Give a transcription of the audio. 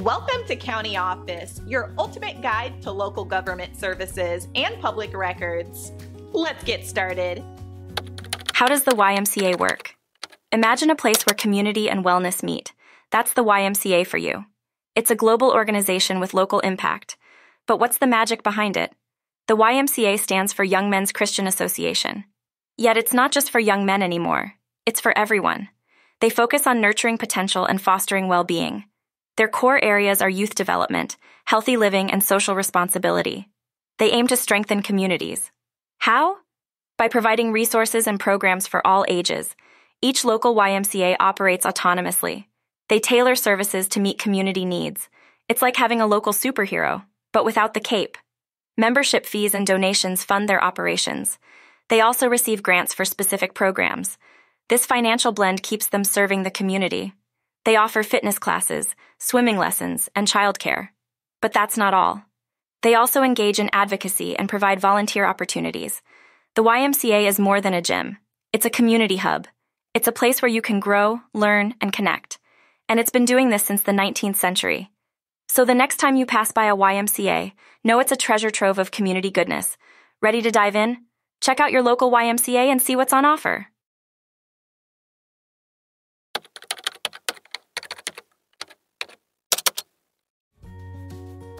Welcome to County Office, your ultimate guide to local government services and public records. Let's get started. How does the YMCA work? Imagine a place where community and wellness meet. That's the YMCA for you. It's a global organization with local impact. But what's the magic behind it? The YMCA stands for Young Men's Christian Association. Yet it's not just for young men anymore, it's for everyone. They focus on nurturing potential and fostering well being. Their core areas are youth development, healthy living, and social responsibility. They aim to strengthen communities. How? By providing resources and programs for all ages. Each local YMCA operates autonomously. They tailor services to meet community needs. It's like having a local superhero, but without the cape. Membership fees and donations fund their operations. They also receive grants for specific programs. This financial blend keeps them serving the community. They offer fitness classes, swimming lessons, and childcare. But that's not all. They also engage in advocacy and provide volunteer opportunities. The YMCA is more than a gym. It's a community hub. It's a place where you can grow, learn, and connect. And it's been doing this since the 19th century. So the next time you pass by a YMCA, know it's a treasure trove of community goodness. Ready to dive in? Check out your local YMCA and see what's on offer.